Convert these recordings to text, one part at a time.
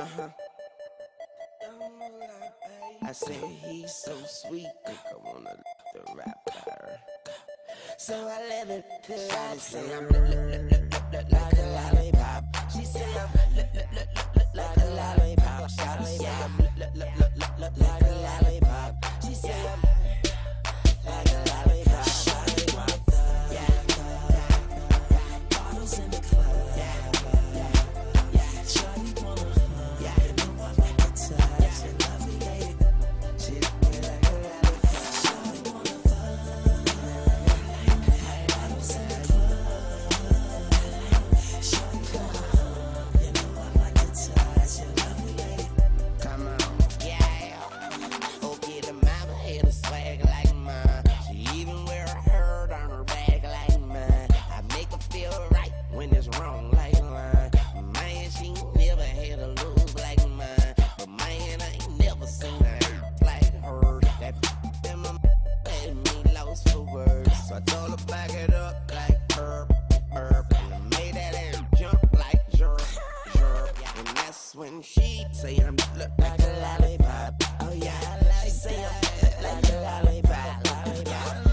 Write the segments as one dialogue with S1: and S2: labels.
S1: Uh huh. I said he's so sweet. I wanna the rapper. So I let it pill. Say I'm look, look, look, look, look, like a lollipop. She said I'm look, look, look, look, look, like a lollipop. She said I'm look, look, look, look, look, like a lollipop. She said I'm when she say I'm look like a lollipop. Oh yeah, she say I'm look like a lollipop. lollipop. She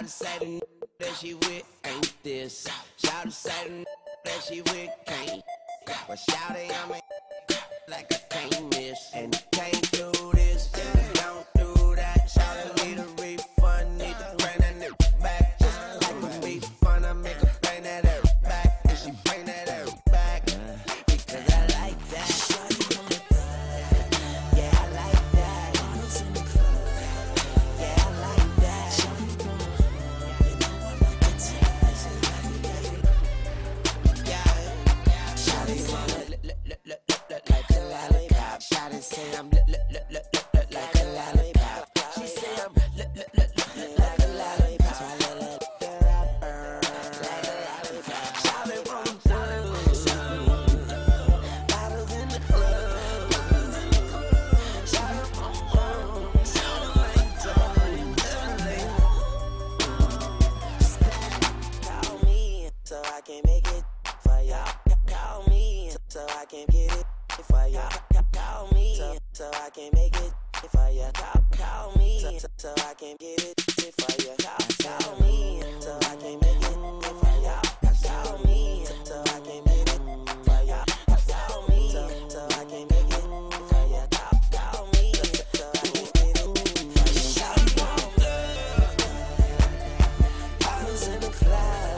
S1: Shout to say the that she with ain't this. Shout to say the that she with can't. But shout it, I'm a like I look, look, like a lollipop. I'm like a lollipop. She I'm like a lollipop. So I like a lollipop. Like I can make it for y'all. Call me so I can get it for y'all. Call me so I can make it for ya. Call, me so, I can get it for ya. Call, me so I can make it for y'all. Call me so I can make it for y'all. Call me so, I can make it for ya. Call, me so, I can get it for ya. Shawty want love. Bottles in the club.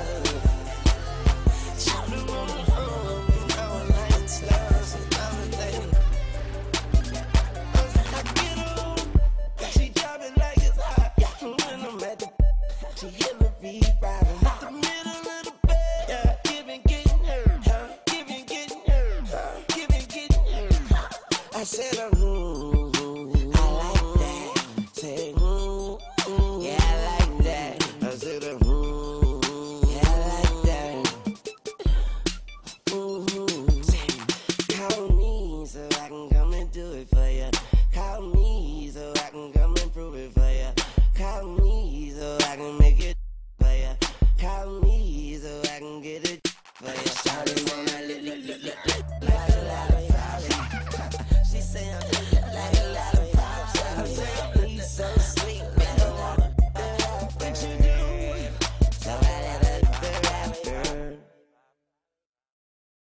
S1: Her, huh?